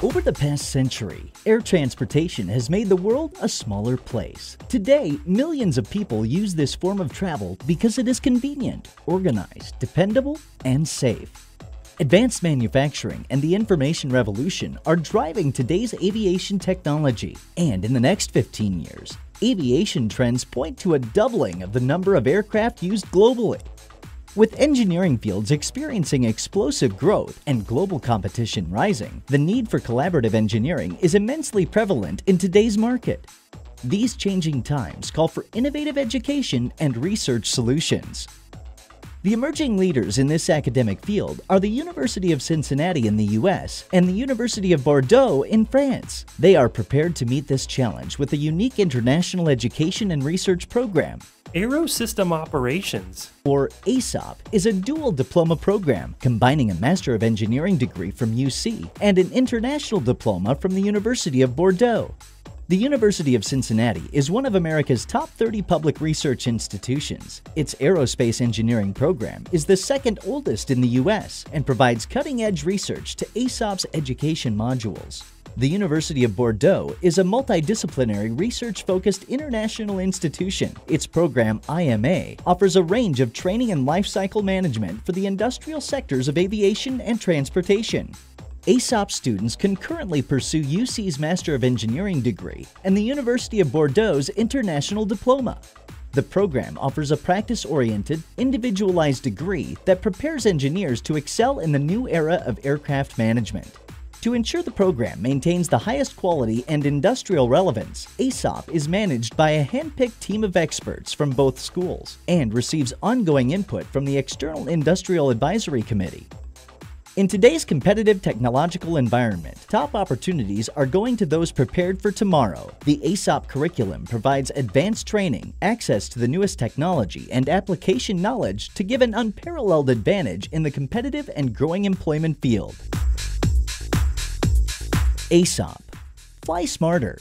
Over the past century, air transportation has made the world a smaller place. Today, millions of people use this form of travel because it is convenient, organized, dependable, and safe. Advanced manufacturing and the information revolution are driving today's aviation technology, and in the next 15 years, aviation trends point to a doubling of the number of aircraft used globally. With engineering fields experiencing explosive growth and global competition rising, the need for collaborative engineering is immensely prevalent in today's market. These changing times call for innovative education and research solutions. The emerging leaders in this academic field are the University of Cincinnati in the US and the University of Bordeaux in France. They are prepared to meet this challenge with a unique international education and research program. Aerosystem Operations, or AESOP, is a dual diploma program combining a Master of Engineering degree from UC and an international diploma from the University of Bordeaux. The University of Cincinnati is one of America's top 30 public research institutions. Its aerospace engineering program is the second oldest in the U.S. and provides cutting edge research to AESOP's education modules. The University of Bordeaux is a multidisciplinary research focused international institution. Its program, IMA, offers a range of training and life cycle management for the industrial sectors of aviation and transportation. AESOP students can currently pursue UC's Master of Engineering degree and the University of Bordeaux's International Diploma. The program offers a practice-oriented, individualized degree that prepares engineers to excel in the new era of aircraft management. To ensure the program maintains the highest quality and industrial relevance, AESOP is managed by a hand-picked team of experts from both schools and receives ongoing input from the External Industrial Advisory Committee. In today's competitive technological environment, top opportunities are going to those prepared for tomorrow. The AESOP curriculum provides advanced training, access to the newest technology, and application knowledge to give an unparalleled advantage in the competitive and growing employment field. AESOP. Fly smarter.